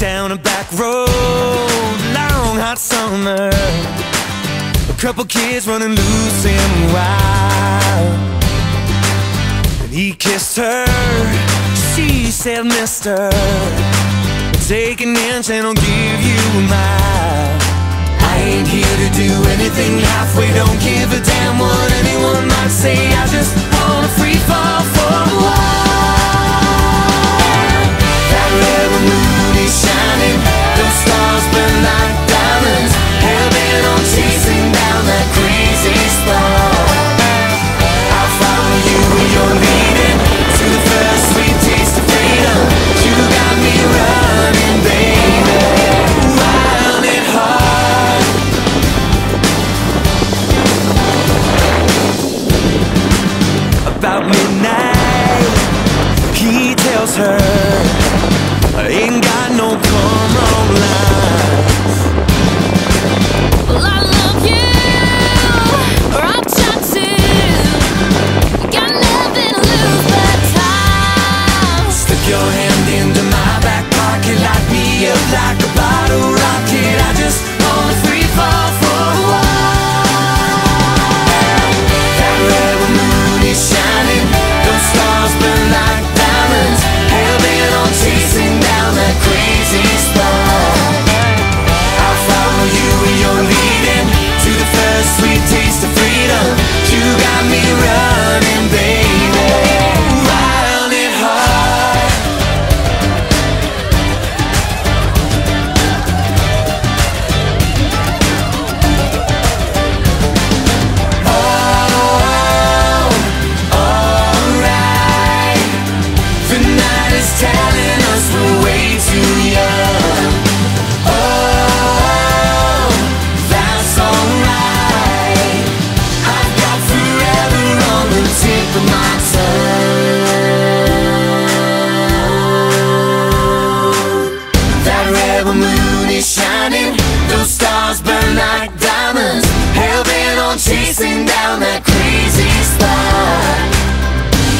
down a back road, long hot summer. A couple kids running loose and wild. And he kissed her, she said, Mister, take an inch and I'll give you a mile. I ain't here to do anything halfway, don't give chasing down that crazy star.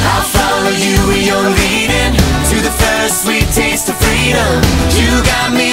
I'll follow you, where you're leading To the first sweet taste of freedom. You got me